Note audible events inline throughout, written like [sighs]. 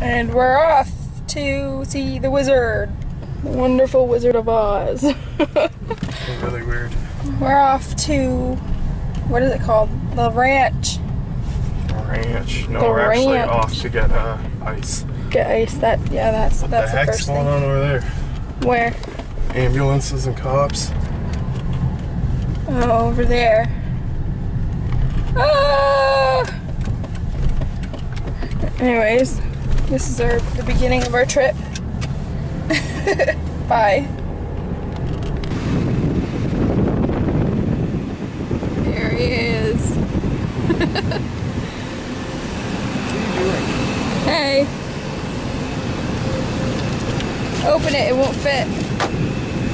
And we're off to see the wizard. The wonderful Wizard of Oz. [laughs] really weird. we're off to, what is it called? The ranch. Ranch. No, The we're actually off to get uh, ice. Get ice. That, yeah, that's, What that's the the, heck's first going on over there? Where? Ambulances and cops. Oh, over there. Ah! Anyways, this is our the beginning of our trip. [laughs] Bye. There he is. [laughs] Hey. Open it, it won't fit.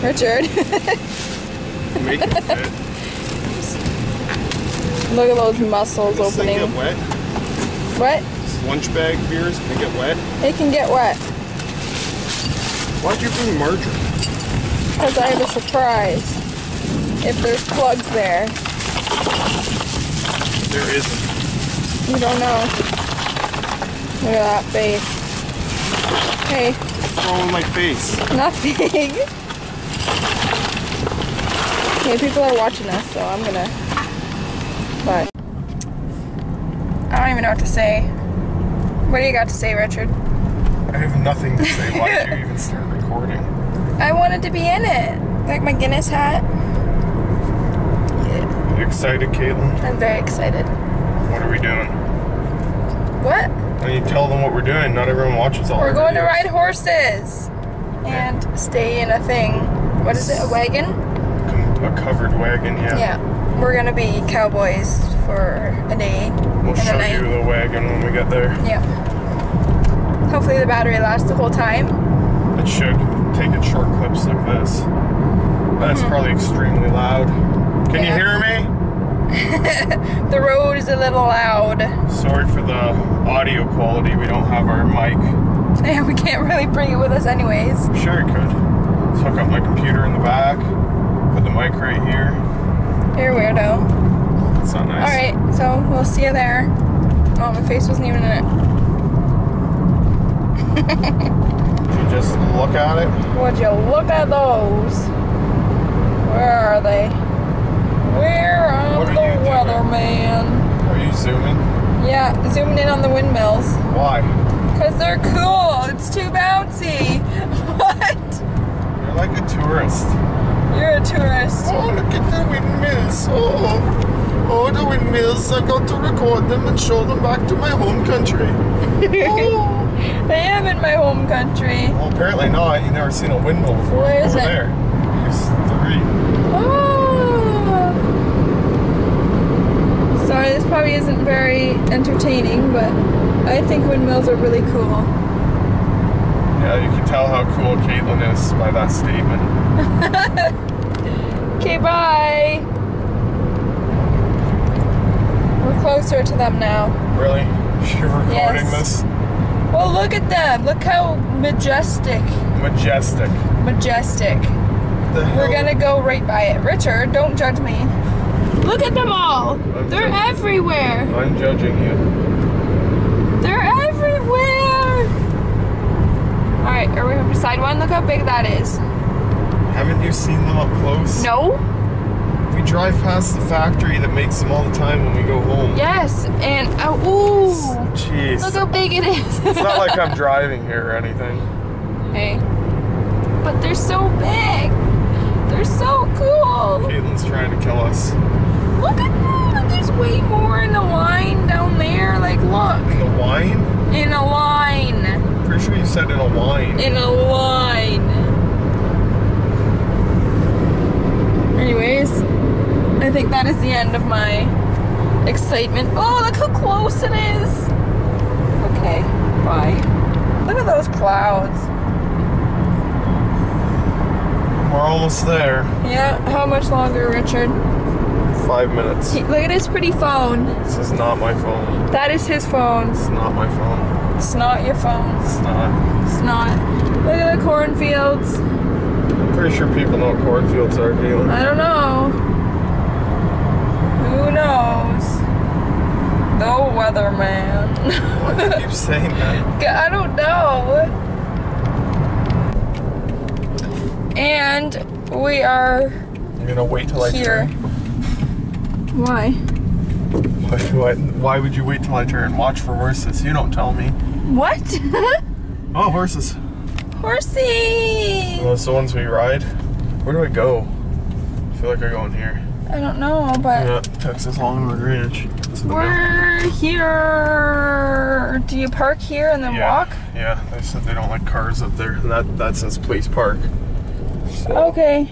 Richard. [laughs] Make it fit. Look at those muscles This opening. get wet? What? Lunch bag beers can it get wet? It can get wet. Why'd you bring margarine? Because I have a surprise. If there's plugs there. There isn't. You don't know. Look at that face. Hey, What's wrong with my face? nothing. [laughs] okay, people are watching us, so I'm gonna. But. I don't even know what to say. What do you got to say, Richard? I have nothing to say. Why'd you even start recording? I wanted to be in it. Like my Guinness hat. Yeah, You excited, Katelyn? I'm very excited. What are we doing? What? When you tell them what we're doing, not everyone watches all We're going to ride horses and stay in a thing. What is it? A wagon? A covered wagon, yeah. Yeah. We're gonna be cowboys for a day We'll show you the wagon when we get there. Yeah. Hopefully the battery lasts the whole time. It should. Take it short clips like this. That's mm-hmm. probably extremely loud. Can Yeah. you hear me? [laughs] The road is a little loud. Sorry for the audio quality. We don't have our mic. [laughs] Yeah, we can't really bring it with us anyways. Sure, it could. Let's hook up my computer in the back. Put the mic right here. You're a weirdo. Not nice. Alright, so we'll see you there. Oh, my face wasn't even in it. [laughs] You just look at it? Would you look at those? Where are they? Where are What are the weatherman? Are you zooming? Yeah, zooming in on the windmills. Why? Because they're cool. It's too bouncy. [laughs] What? You're like a tourist. You're a tourist. Oh, look at the windmills. Oh, oh, the windmills. I got to record them and show them back to my home country. [laughs] Oh. I am in my home country. Well, apparently not. You've never seen a windmill before. Where is Over it? there. There's three. Oh. Sorry, this probably isn't very entertaining, but I think windmills are really cool. Yeah, you can tell how cool Katelyn is by that statement. [laughs] Okay, bye. We're closer to them now. Really? [laughs] You're recording Yes. this? Well, look at them. Look how majestic. Majestic. Majestic. We're gonna go right by it. Richard, don't judge me. Look at them all. I'm They're judging. everywhere. I'm judging you. They're everywhere. All right, are we beside one? Look how big that is. Haven't you seen them up close? No. Drive past the factory that makes them all the time when we go home. Yes, and oh, ooh. Jeez. Look how big it is. It's not like I'm [laughs] driving here or anything. Hey. But they're so big. They're so cool. Katelyn's trying to kill us. Look at that. There's way more in a line down there. Like, look. In the wine? In a line. Pretty sure you said in a wine. In a line. Anyways, I think that is the end of my excitement. Oh, look how close it is. Okay, bye. Look at those clouds. We're almost there. Yeah, how much longer, Richard? Five minutes. He- Look at his pretty phone. This is not my phone. That is his phone. It's not my phone. It's not your phone. It's not. It's not. Look at the cornfields. I'm pretty sure people know what cornfields are, Katelyn. I don't know. Knows? The weatherman. Why do you keep saying that? [laughs] I don't know. And we are You're gonna wait till I turn. Why? Why, why, why would you wait till I turn? Watch for horses. You don't tell me. What? [laughs] Oh, horses. Horsey! Those the ones we ride. Where do I go? I feel like I go in here. I don't know, but Yeah, Texas Longwood Ranch. It's in middle. we're here. Do you park here and then yeah. walk? Yeah, they said they don't like cars up there. And that that says police park. So- Okay.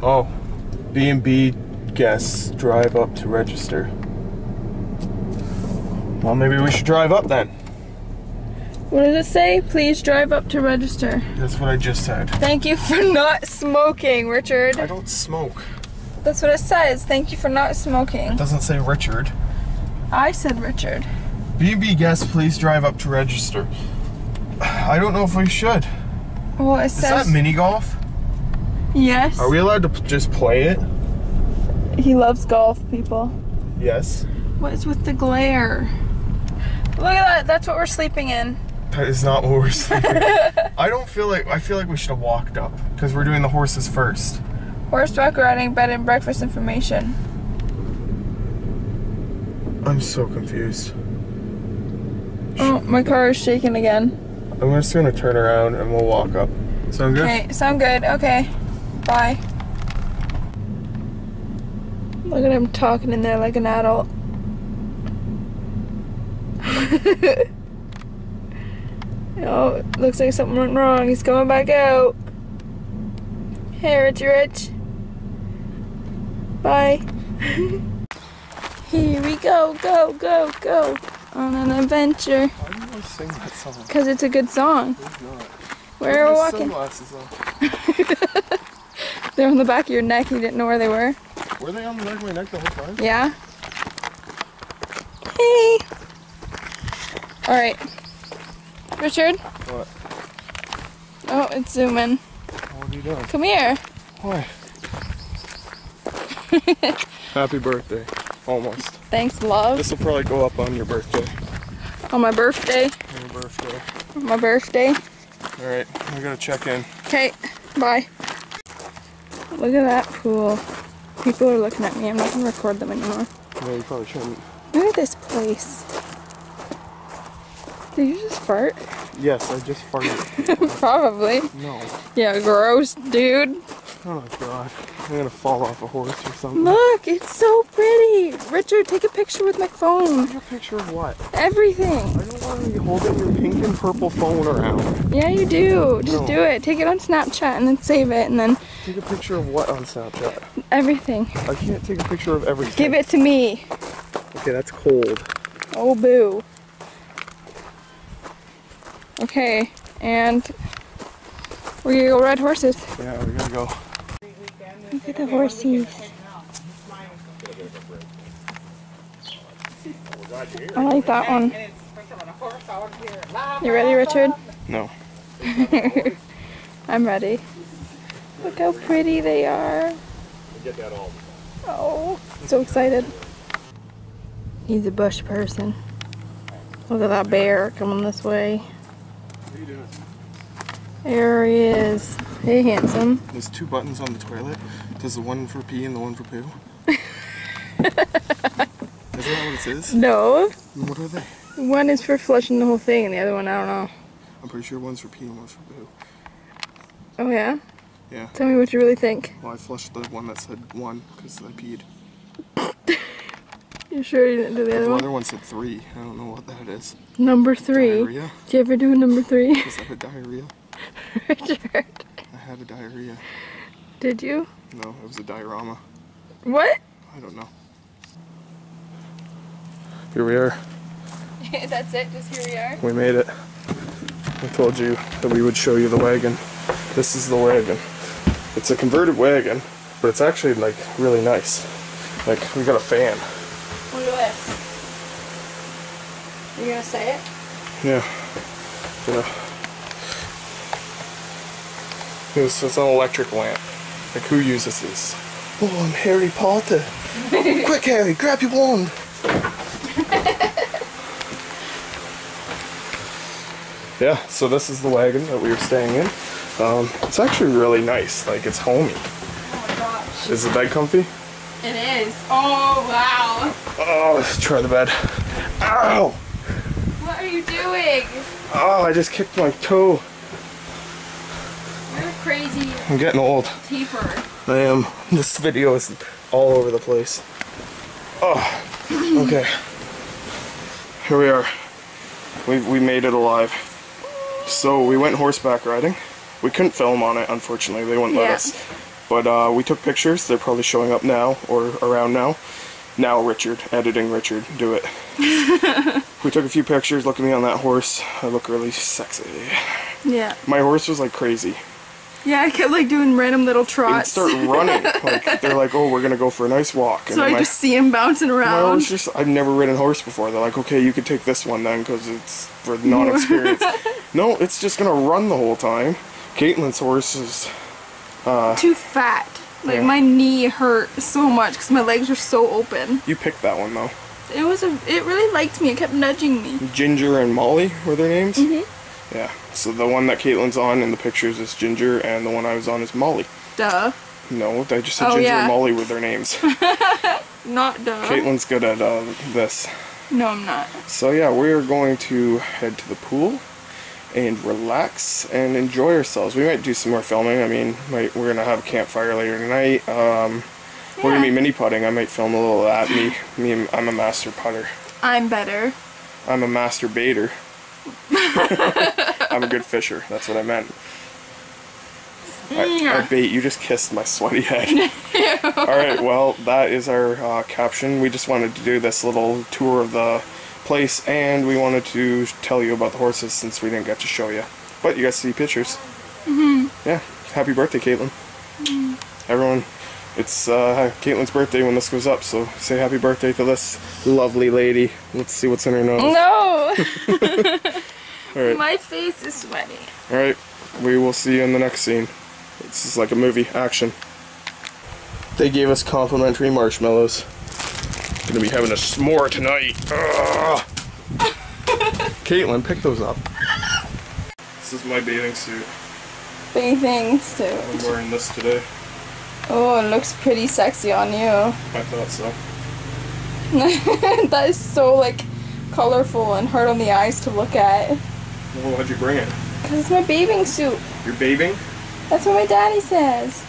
Oh, B and B guests drive up to register. Well, maybe we should drive up then. What does it say? Please drive up to register. That's what I just said. Thank you for not smoking, Richard. I don't smoke. That's what it says. Thank you for not smoking. It doesn't say Richard. I said Richard. B and B guests, please drive up to register. I don't know if we should. Well, it Is says that mini golf? yes. Are we allowed to just play it? He loves golf, people. Yes. What is with the glare? Look at that. That's what we're sleeping in. That is not what we're [laughs] sleeping. I don't feel like I feel like we should have walked up because we're doing the horses first. Horseback riding, bed and breakfast information. I'm so confused. Oh, my car is shaking again. I'm just gonna turn around and we'll walk up. Sound good? Okay, sound good. Okay. Bye. Look at him talking in there like an adult. [laughs] oh, looks like something went wrong. He's going back out. Hey, Rich Rich. Bye. [laughs] Here we go, go, go, go on an adventure. Why do you always sing that song? Because it's a good song. Where are we Put walking? Sunglasses on. [laughs] They're on the back of your neck. You didn't know where they were. Were they on the back of my neck the whole time? Yeah. Hey. All right. Richard. What? Oh, it's zooming. What are you doing? Come here. Why? [laughs] Happy birthday. Almost. Thanks, love. This will probably go up on your birthday. On my birthday. On your birthday. My birthday. Alright, we gotta check in. Okay. Bye. Look at that pool. People are looking at me. I'm not gonna record them anymore. No, you probably shouldn't. Look at this place. Did you just fart? Yes, I just farted. [laughs] Probably. no. Yeah, gross, dude. Oh my god. I'm gonna fall off a horse or something. Look, it's so pretty. Richard, take a picture with my phone. Take a picture of what? Everything. I don't want to be holding your pink and purple phone around. Yeah, you do. Just No. do it. Take it on Snapchat and then save it and then Take a picture of what on Snapchat? everything. I can't take a picture of everything. Give it to me. Okay, that's cold. Oh, boo. Okay, and we're gonna go ride horses. Yeah, we gotta go. Look at the horses. I like that one. You ready, Richard? No. [laughs] I'm ready. Look how pretty they are. Oh, so excited. He's a bush person. Look at that bear coming this way. What are you doing? There he is. Hey, handsome. There's two buttons on the toilet. There's the one for pee and the one for poo. [laughs] Isn't that what it says? No, What are they? one is for flushing the whole thing, and the other one, I don't know. I'm pretty sure one's for pee and one's for poo. Oh, yeah? Yeah. Tell me what you really think. Well, I flushed the one that said one because I peed. [laughs] You sure you didn't do the The other one? The other one said three. I don't know what that is. Number three. Diarrhea? Did you ever do number three? Is that a diarrhea? [laughs] Richard. I had a diarrhea. Did you? No, it was a diorama. What? I don't know. Here we are. [laughs] That's it, just here we are. We made it. I told you that we would show you the wagon. This is the wagon. It's a converted wagon, but it's actually like really nice. Like we got a fan. Look at this. You gonna say it? Yeah. Yeah. It's, it's an electric lamp. Like who uses this? Oh, I'm Harry Potter. [laughs] Quick, Harry, grab your wand. yeah, so this is the wagon that we were staying in. Um, it's actually really nice. Like, it's homey. Oh my gosh. Is the bed comfy? It is. Oh, wow. Oh, let's try the bed. Ow! What are you doing? Oh, I just kicked my toe. You're a crazy I'm getting old. taper. I am. This video is all over the place. Oh, okay. Here we are. We we made it alive. So we went horseback riding. We couldn't film on it, unfortunately. They wouldn't let Yeah. us. But uh, we took pictures. They're probably showing up now or around now. Now, Richard, editing Richard, do it. [laughs] we took a few pictures. Look at me on that horse. I look really sexy. Yeah. My horse was like crazy. Yeah, I kept like doing random little trots. start running. [laughs] Like they're like, "Oh, we're gonna go for a nice walk." so I my- just see him bouncing around. just, I've never ridden a horse before. They're like, okay, you can take this one then because it's for [laughs] non-experienced. no, it's just gonna run the whole time. Katelyn's horse is, Too fat. Like Yeah. my knee hurt so much because my legs were so open. you picked that one though. It was a. It really liked me. It kept nudging me. Ginger and Molly were their names. Mm-hmm. Yeah. So the one that Katelyn's on in the pictures is Ginger, and the one I was on is Molly. Duh. No, I just said Oh, Ginger yeah. and Molly were their names. [laughs] Not duh. Katelyn's good at uh, this. No, I'm not. So yeah, we are going to head to the pool and relax and enjoy ourselves. We might do some more filming. I mean, might, we're gonna have a campfire later tonight. Um, We're gonna be mini putting. I might film a little of that. Me, me, I'm a master putter. I'm better. I'm a master baiter. [laughs] [laughs] I'm a good fisher. That's what I meant. I, I bait. You just kissed my sweaty head. [laughs] All right. Well, that is our uh, caption. We just wanted to do this little tour of the place, and we wanted to tell you about the horses since we didn't get to show you. But you guys see pictures. Mm-hmm. Yeah. Happy birthday, Katelyn. Everyone, it's uh, Katelyn's birthday when this goes up, so say happy birthday to this lovely lady. Let's see what's in her nose. No. [laughs] All right. my face is sweaty. All right, we will see you in the next scene. This is like a movie, action. They gave us complimentary marshmallows. Gonna be having a s'more tonight. Ugh. [laughs] Katelyn, pick those up. This is my bathing suit. Bathing suit. I'm wearing this today. Oh, it looks pretty sexy on you. I thought so. [laughs] that is so like colorful and hard on the eyes to look at. Well, why'd you bring it? Cause it's my bathing suit. You're bathing? That's what my daddy says.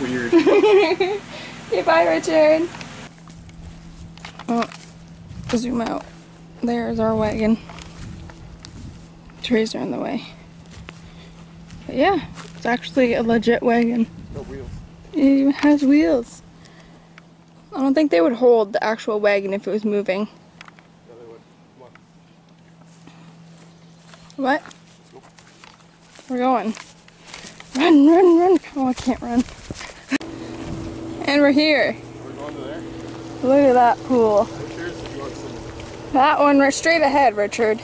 You're weird. [laughs] Okay, bye, Richard. Oh, zoom out. There's our wagon. Trees are in the way. But yeah, it's actually a legit wagon. no wheels. It even has wheels. I don't think they would hold the actual wagon if it was moving. Yeah, they would. Come on. What? We're going. Run, run, run. Oh, I can't run. And we're here. We're going to there. Look at that pool. Cheers if you want some. That one right straight ahead, Richard.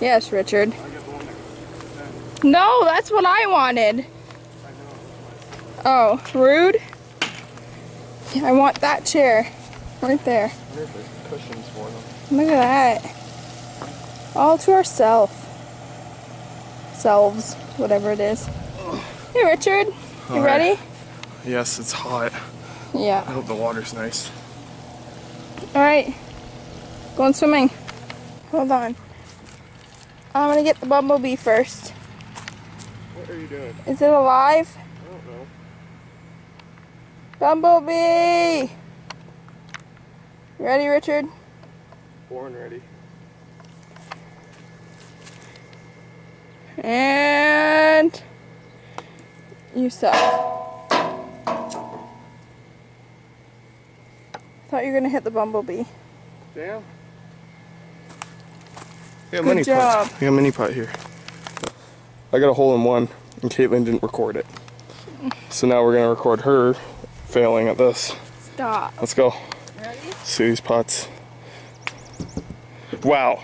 Yes, Richard. I get the one next No, that's what I wanted. Oh, rude. Yeah, I want that chair. Right there. I wonder if there's cushions for them. Look at that. All to ourselves. Selves, whatever it is. Hey, Richard. You Hi. ready? Yes, it's hot. Yeah. I hope the water's nice. All right. Going swimming. Hold on. I'm gonna get the bumblebee first. What are you doing? Is it alive? I don't know. Bumblebee! Ready, Richard? Born ready. And you suck. Thought you were gonna hit the bumblebee. Damn. We got Good mini job. pot. We got mini pot here. I got a hole in one, and Katelyn didn't record it. So now we're gonna record her failing at this. Stop. Let's go. Ready? See these pots. Wow,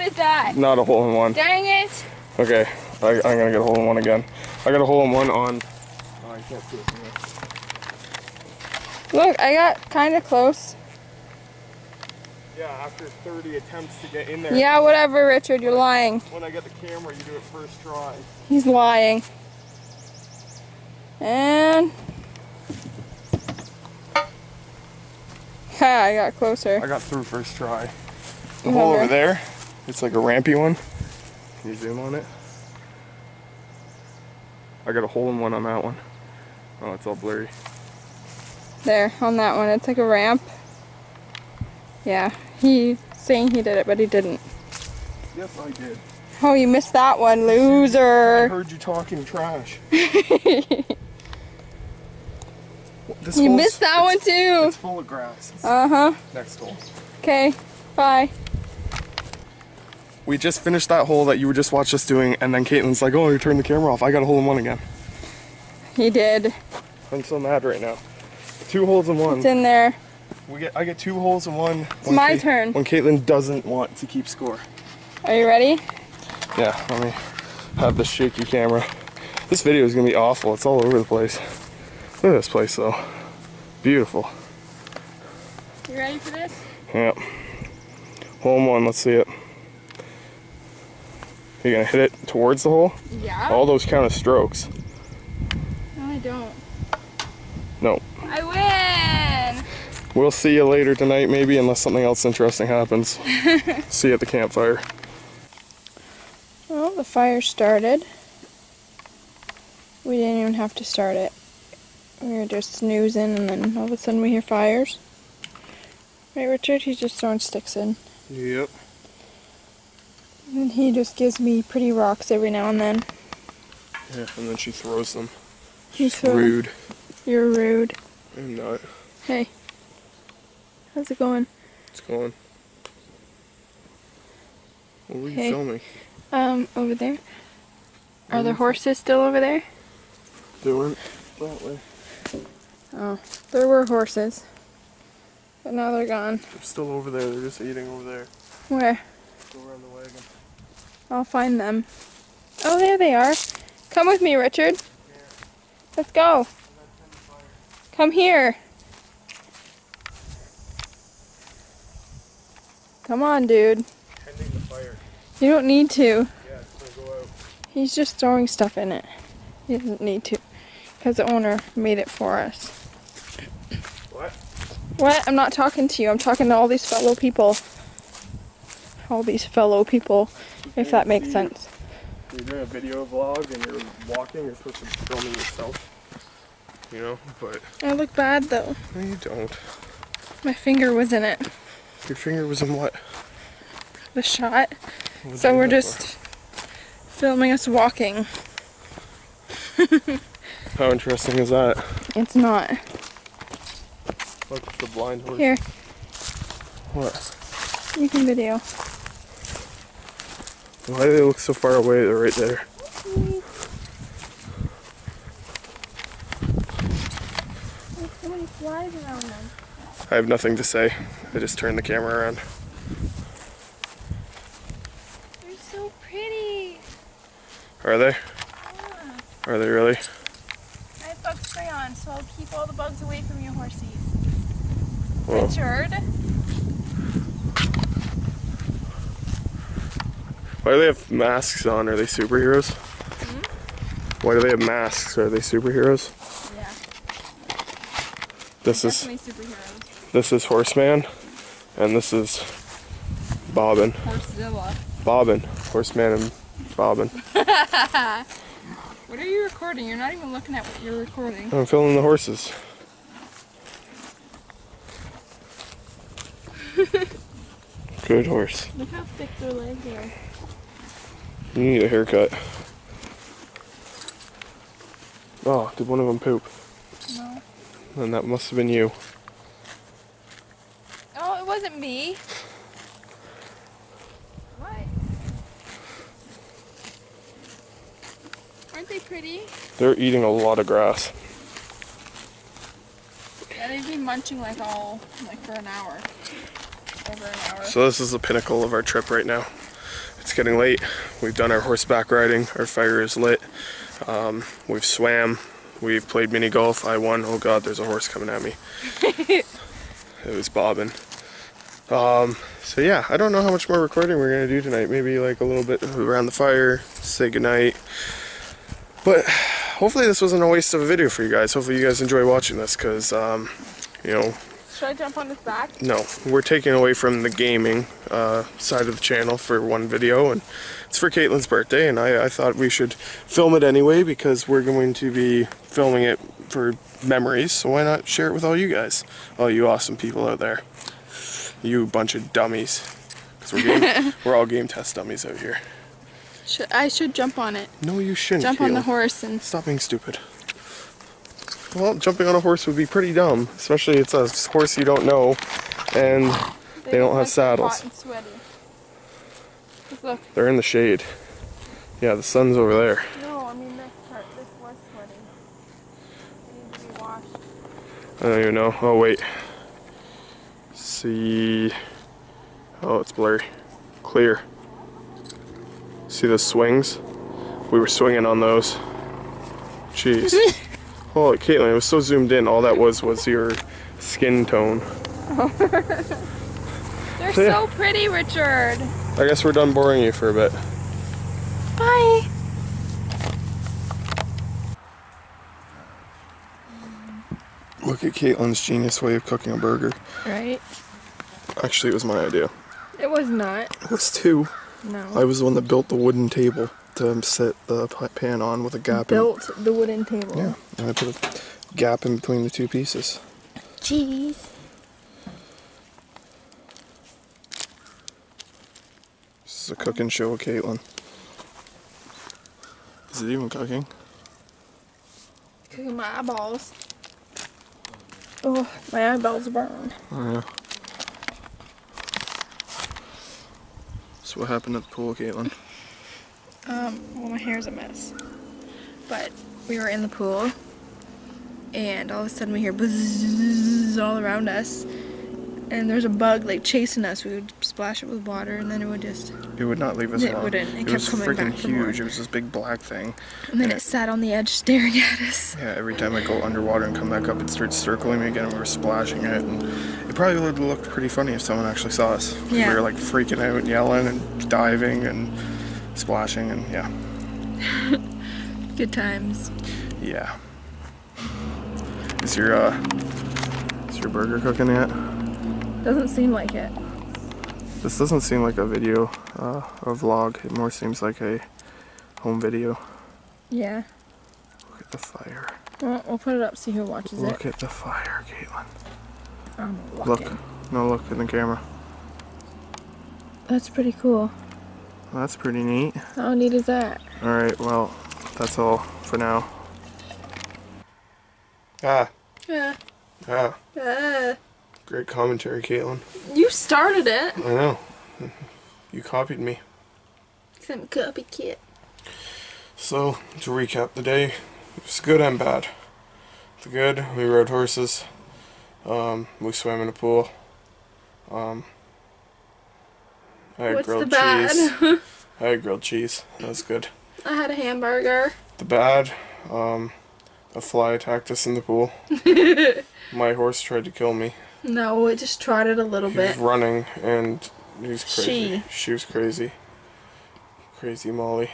What is that? not a hole in one. Dang it! Okay, I, I'm gonna get a hole in one again. I got a hole in one on. Oh, I can't see it from here. Look, I got kind of close. Yeah, after 30 attempts to get in there. Yeah, whatever, Richard, you're lying. When I get the camera, you do it first try. He's lying. And. Ha, I got closer. I got through first try. The hole over there, it's like a rampy one. Can you zoom on it? I got a hole in one on that one. Oh, it's all blurry. There, on that one. It's like a ramp. Yeah, he's saying he did it, but he didn't. Yes, I did. Oh, you missed that one, loser. I heard you talking trash. [laughs] This You missed that one too. It's full of grass. Uh huh. next hole. Okay, bye. We just finished that hole that you were just watched us doing, and then Katelyn's like, "Oh, you turned the camera off. I got a hole in one again." He did. I'm so mad right now. Two holes in one. It's in there. We get I get two holes in one. It's my turn. When Katelyn doesn't want to keep score. Are you ready? Yeah, let me have the shaky camera. This video is gonna be awful. It's all over the place. Look at this place though. Beautiful. You ready for this? Yep. Hole in one, let's see it. You're gonna hit it towards the hole? Yeah. All those count as strokes. No, I don't. No. I win! We'll see you later tonight, maybe, unless something else interesting happens. [laughs] see you at the campfire. Well, the fire started. We didn't even have to start it. We were just snoozing, and then all of a sudden we hear fires. Right, Richard? He's just throwing sticks in. Yep. And he just gives me pretty rocks every now and then. Yeah, and then she throws them. He's throwing- Rude. You're rude. I'm not. Hey. How's it going? It's going. What were you Hey. filming? Um, over there. Are the horses still over there? They went that way. Oh, there were horses. But now they're gone. They're still over there. They're just eating over there. Where? Go around the wagon. I'll find them. Oh, there they are. Come with me, Richard. Let's go. Come here. Come on, dude. Tending the fire. You don't need to. Yeah, it's gonna go out. He's just throwing stuff in it. He doesn't need to. Because the owner made it for us. What? What? I'm not talking to you. I'm talking to all these fellow people. All these fellow people, if that makes sense. You're doing a video vlog and you're walking. You're supposed to be filming yourself. You know, but I look bad though. no, you don't. My finger was in it. Your finger was in what? The shot. So we're just filming us walking. [laughs] How interesting is that? It's not. Look, the blind horse. Here, What? you can video. Why do they look so far away? They're right there. There's so many flies around them. I have nothing to say. I just turned the camera around. They're so pretty. Are they? Yeah. Are they really? I have bug spray on, so I'll keep all the bugs away from you horsies. Whoa. Richard. Why do they have masks on? Are they superheroes? Hmm? Why do they have masks? Are they superheroes? Yeah. This is Definitely superheroes. this is Horseman, and this is Bobbin. Horsezilla. Bobbin. Horseman and Bobbin. [laughs] What are you recording? You're not even looking at what you're recording. I'm filming the horses. [laughs] Good horse. Look how thick their legs are. You need a haircut. Oh, did one of them poop? No. Then that must have been you. Oh, it wasn't me. What? Aren't they pretty? They're eating a lot of grass. Yeah, they've been munching like all, like for an hour. Over an hour. So this is the pinnacle of our trip right now. It's getting late. We've done our horseback riding. Our fire is lit. Um, we've swam. We've played mini golf. I won. Oh God, there's a horse coming at me. [laughs] it was bobbing. Um, so yeah, I don't know how much more recording we're gonna do tonight. Maybe like a little bit around the fire, say goodnight. But [sighs] hopefully this wasn't a waste of a video for you guys. Hopefully you guys enjoy watching this because, um, you know, Should I jump on his back? no, we're taking away from the gaming uh, side of the channel for one video, and it's for Katelyn's birthday, and I, I thought we should film it anyway because we're going to be filming it for memories. So why not share it with all you guys, all you awesome people out there, you bunch of dummies, because we're game, [laughs] we're all game test dummies out here. Should, I should jump on it. No, you shouldn't. Jump on the horse and Stop being stupid. Well, jumping on a horse would be pretty dumb, especially it's a horse you don't know, and They don't have saddles. Hot and sweaty. Look, they're in the shade. Yeah, the sun's over there. no, I mean this part. This was sweaty. It needs to be washed. I don't even know. Oh wait. See. Oh, it's blurry. Clear. See the swings? We were swinging on those. Jeez. [laughs] Holy Katelyn, it was so zoomed in. All that was was your skin tone. [laughs] [laughs] They're So, yeah. so pretty, Richard. I guess we're done boring you for a bit. Bye. Look at Katelyn's genius way of cooking a burger. Right? Actually, it was my idea. It was not. It was two. No. I was the one that built the wooden table to set the pan on with a gap in built the wooden table. Yeah, and I put a gap in between the two pieces. Cheese. This is a cooking show with Katelyn. Is it even cooking? Cooking my eyeballs. Oh, my eyeballs burn. Oh yeah. So what happened at the pool, Katelyn? Um, well, my hair's a mess. But we were in the pool, and all of a sudden we hear buzz all around us, and there's a bug like chasing us. We would splash it with water, and then it would just, It would not leave us It alone. wouldn't. It kept was coming freaking back for more. huge. It was this big black thing. and then Yeah. it sat on the edge [laughs] staring at us. Yeah, every time I go underwater and come back up, it starts circling me again, and we were splashing it. And it probably would have looked pretty funny if someone actually saw us. Yeah. We were like freaking out, and yelling, and diving, and splashing, and yeah. [laughs] Good times. Yeah. Is your uh is your burger cooking yet? Doesn't seem like it. This doesn't seem like a video, uh, a vlog. It more seems like a home video. Yeah. Look at the fire. Well, we'll put it up, see who watches Look it. Look at the fire, Katelyn. I'm Look. No, look in the camera. That's pretty cool. Well, that's pretty neat. How neat is that? Alright, well, that's all for now. Ah, Yeah. ah. Uh, Great commentary, Katelyn. you started it. I know. You copied me. Some copycat. So, to recap the day, it was good and bad. The good, we rode horses. Um, we swam in a pool. Um, I had What's the grilled bad? cheese. [laughs] I had grilled cheese. That was good. I had a hamburger. The bad, um, a fly attacked us in the pool. [laughs] My horse tried to kill me. No, it just trotted a little He was bit. running and he was crazy. She. She was crazy. Crazy Molly.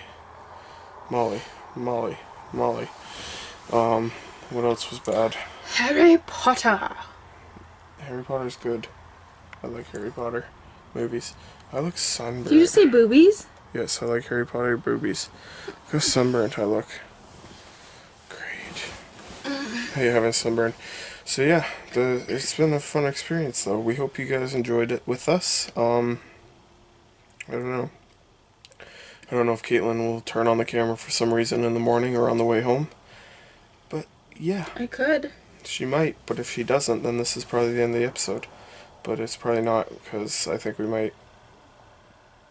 Molly. Molly. Molly. Um, what else was bad? Harry Potter. Harry Potter's good. I like Harry Potter movies. I look sunburned. Did you just say boobies? Yes, I like Harry Potter boobies. Look how sunburnt I look. Great. How you having sunburn? So yeah, the it's been a fun experience though. We hope you guys enjoyed it with us. Um, I don't know. I don't know if Katelyn will turn on the camera for some reason in the morning or on the way home. But yeah, I could. she might. But if she doesn't, then this is probably the end of the episode. But it's probably not because I think we might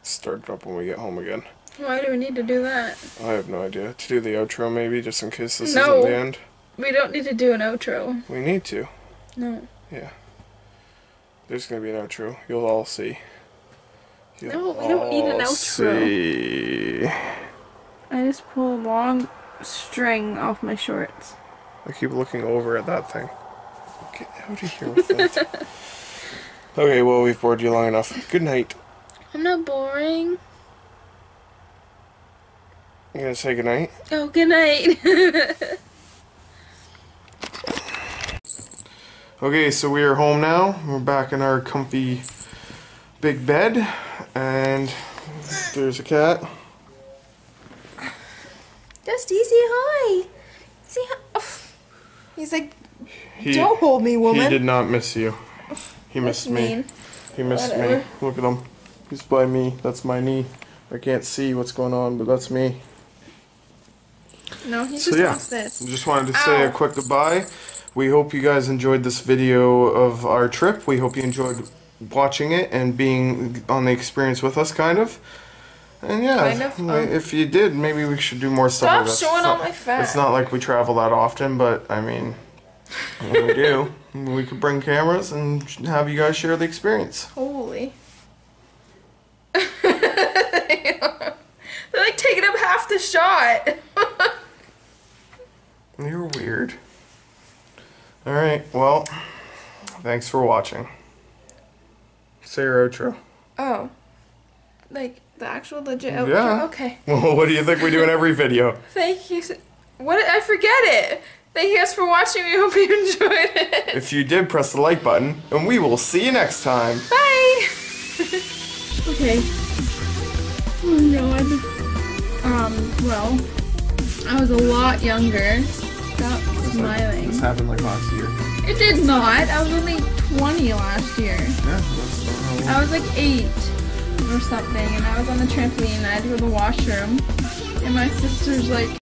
start it up when we get home again. Why do we need to do that? I have no idea. To do the outro maybe, just in case this No. isn't the end. We don't need to do an outro. We need to. No. Yeah. There's gonna be an outro. You'll all see. You'll No, we don't need an outro. See. I just pull a long string off my shorts. I keep looking over at that thing. Get out of here with that. [laughs] Okay, well, we've bored you long enough. Good night. I'm not boring. You gonna say goodnight? Oh, goodnight. [laughs] Okay, so we are home now. We're back in our comfy big bed, and there's a cat. Dusty, say hi. Say hi. Oh. He's like, He, don't hold me, woman. he did not miss you. He missed me. mean. He missed Whatever. me. Look at him. He's by me. That's my knee. I can't see what's going on, but that's me. No, he So just yeah, wants this. just wanted to say a quick goodbye. We hope you guys enjoyed this video of our trip. We hope you enjoyed watching it and being on the experience with us, kind of. And yeah, Kind of, um, if you did, maybe we should do more stuff. Stop showing all not- my fat. It's not like we travel that often, but I mean, we do, [laughs] we could bring cameras and have you guys share the experience. Holy. [laughs] They're like taking up half the shot. [laughs] You're weird. All right, well, thanks for watching. Say your outro. oh. Like the actual legit outro? Yeah. Okay. [laughs] Well, what do you think we do in every video? Thank you. so- What? I forget it. Thank you guys for watching. We hope you enjoyed it. If you did, press the like button, and we will see you next time. Bye. okay. Well, I was a lot younger. Stop smiling. This happened like last year. It did not. I was only 20 last year. Yeah, I was like eight or something, and I was on the trampoline. And I had to go to the washroom, and my sister's like.